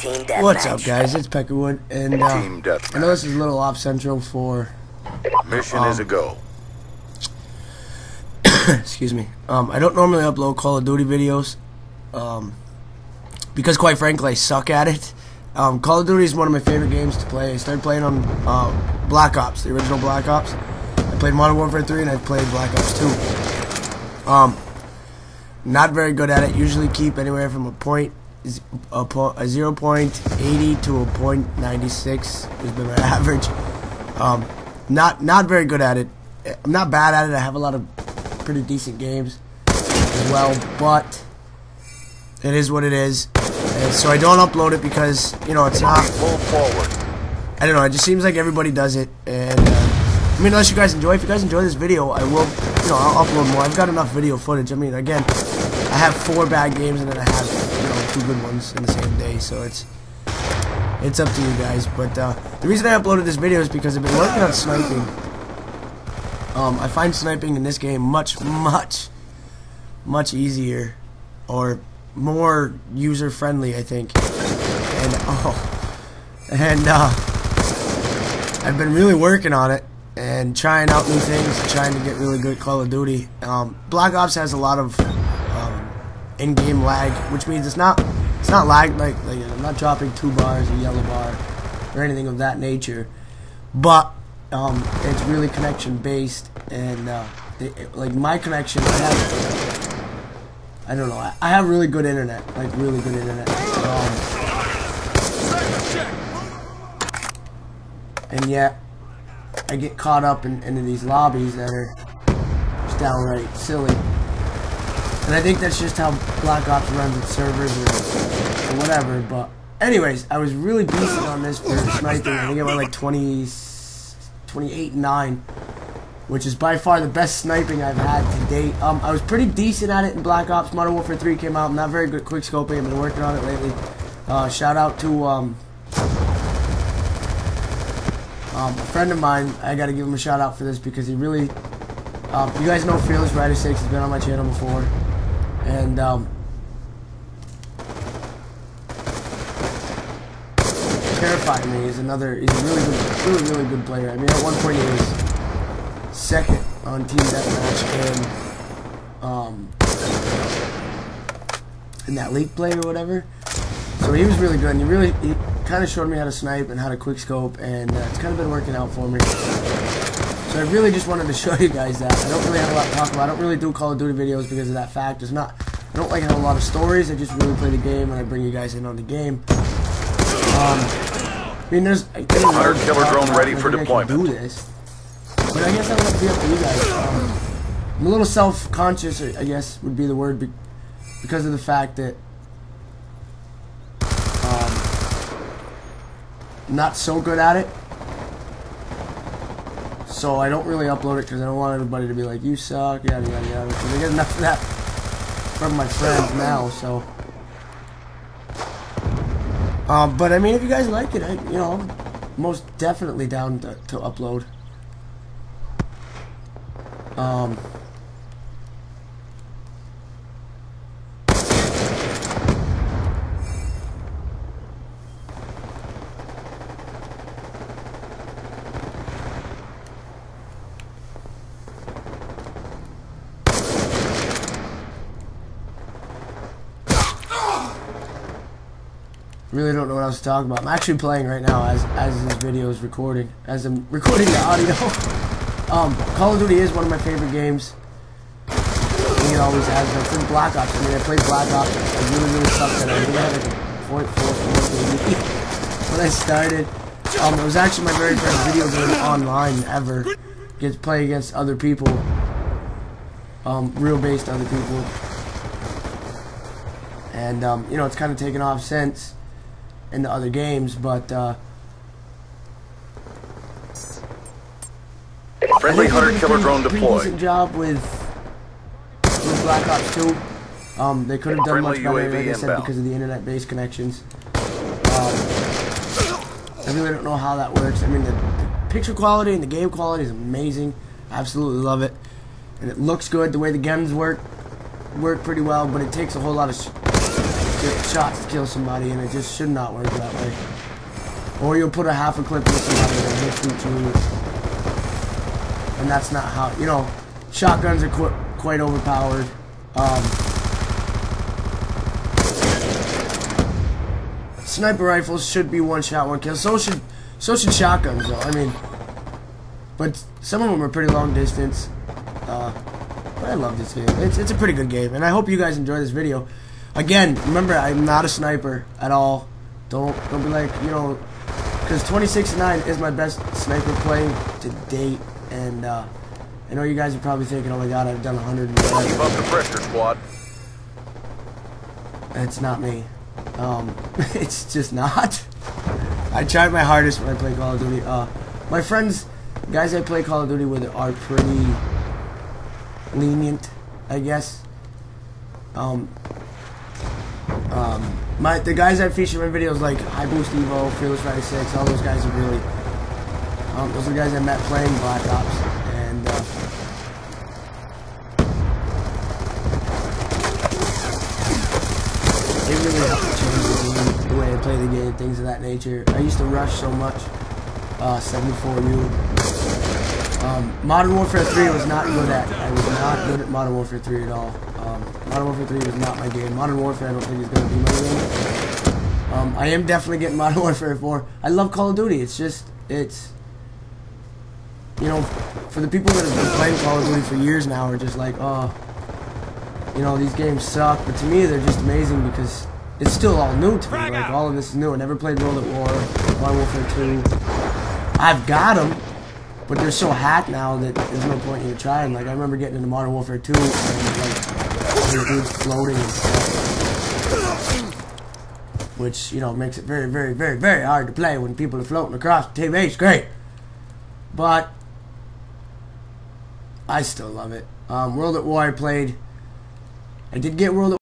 Team deathmatch. What's up, guys? It's Peckerwood, and uh, Team deathmatch. I know this is a little off central for. Mission is a go. excuse me. Um, I don't normally upload Call of Duty videos, um, because quite frankly, I suck at it. Um, Call of Duty is one of my favorite games to play. I started playing on uh, Black Ops, the original Black Ops. I played Modern Warfare 3, and I played Black Ops 2. Um, not very good at it. Usually keep anywhere from a point a, po a 0.80 to a 0.96 has been my average. Um, not not very good at it. I'm not bad at it. I have a lot of pretty decent games as well, but it is what it is. And so I don't upload it because you know it's not. Pull forward. I don't know. It just seems like everybody does it, and uh, I mean, unless you guys enjoy. If you guys enjoy this video, I will. You know, I'll upload more. I've got enough video footage. I mean, again, I have four bad games, and then I have two good ones in the same day. So it's it's up to you guys. But uh, the reason I uploaded this video is because I've been working on sniping. Um, I find sniping in this game much, much, much easier, or more user friendly. I think. And oh, and uh, I've been really working on it and trying out new things, trying to get really good Call of Duty. Um, Black Ops has a lot of in-game lag, which means it's not it's not lag like, like I'm not dropping two bars, a yellow bar, or anything of that nature, but um, it's really connection based, and uh, like my connection, I have I don't know, I, I have really good internet, like really good internet. Um, and yet I get caught up in, into these lobbies that are just downright silly. And I think that's just how Black Ops runs its servers or, whatever. But anyways, I was really decent on this for sniping. I think I went like 20, 28, 9, which is by far the best sniping I've had to date. Um, I was pretty decent at it in Black Ops. Modern Warfare 3 came out. I'm not very good quick scoping. I've been working on it lately. Uh, shout out to um, um, a friend of mine, I gotta give him a shout out for this because he really, um, you guys know Fearless Rider 6, he's been on my channel before, and, um, Terrified Me is another, he's a really good, really, really good player. I mean, at one point he was second on Team Deathmatch and, um, in that league play or whatever. So he was really good, and he really he kind of showed me how to snipe and how to quick scope, and uh, it's kind of been working out for me. So I really just wanted to show you guys that. I don't really have a lot to talk about. I don't really do Call of Duty videos because of that fact. It's not. I don't like have a lot of stories. I just really play the game, and I bring you guys in on the game. Um, I mean, there's. I Hunter really killer drone about ready for deployment. Do this, but I guess have to be up to you guys. Um, I'm a little self-conscious, I guess would be the word, be- because of the fact that um, not so good at it. So I don't really upload it because I don't want everybody to be like, you suck, yada yada yada. Because I get enough of that from my friends now, so. Um, but I mean, if you guys like it, I, you know, I'm most definitely down to, to upload. Um, really don't know what else to talk about. I'm actually playing right now as as this video is recording, as I'm recording the audio. um, Call of Duty is one of my favorite games. It always has been. Since Black Ops. I mean, I played Black Ops. I really, really sucked at it. I I had like a point four four maybe when I started. Um, it was actually my very first video game online ever. Get to play against other people. Um, real based other people. And um, you know, it's kind of taken off since in the other games, but uh, Friendly hunter they did a killer drone deployed. decent job with with Black Ops 2. Um, they could have done much better, like I said, because of the internet-based connections. Um, I really don't know how that works. I mean, the, the picture quality and the game quality is amazing. I absolutely love it, and it looks good. The way the guns work work pretty well, but it takes a whole lot of shots to kill somebody, and it just should not work that way. Or you'll put a half a clip in somebody and hit shoot you. And that's not how, you know, shotguns are qu quite overpowered. Um, sniper rifles should be one shot, one kill. So should, so should shotguns, though. I mean, but some of them are pretty long distance. Uh, but I love this game. It's, it's a pretty good game, and I hope you guys enjoy this video. Again, remember, I'm not a sniper at all. Don't don't be like, you know, because 26 9 is my best sniper play to date, and uh, I know you guys are probably thinking, oh my god, I've done 100. Keep up the pressure, squad. It's not me. Um, it's just not. I tried my hardest when I play Call of Duty. Uh, my friends, guys I play Call of Duty with are pretty lenient, I guess. Um, um, my the guys I feature in my videos like High Boost Evo, Fearless Rider 6, all those guys are really, um, those are the guys I met playing Black Ops, and uh, really helped change the the way I play the game, things of that nature. I used to rush so much, uh, 74U. Um, Modern Warfare 3 was not good at. I was not good at Modern Warfare 3 at all. Um, Modern Warfare 3 was not my game. Modern Warfare I don't think is going to be my game. Um, I am definitely getting Modern Warfare 4. I love Call of Duty. It's just, it's, you know, for the people that have been playing Call of Duty for years now are just like, oh, you know, these games suck. But to me, they're just amazing because it's still all new to me. Like, all of this is new. I never played World at War, Modern Warfare 2. I've got them, but they're so hacked now that there's no point in even trying. Like, I remember getting into Modern Warfare 2 and, like, dudes floating and stuff. Which, you know, makes it very, very, very, very hard to play when people are floating across the TV. It's great. But, I still love it. Um, World at War I played. I did get World at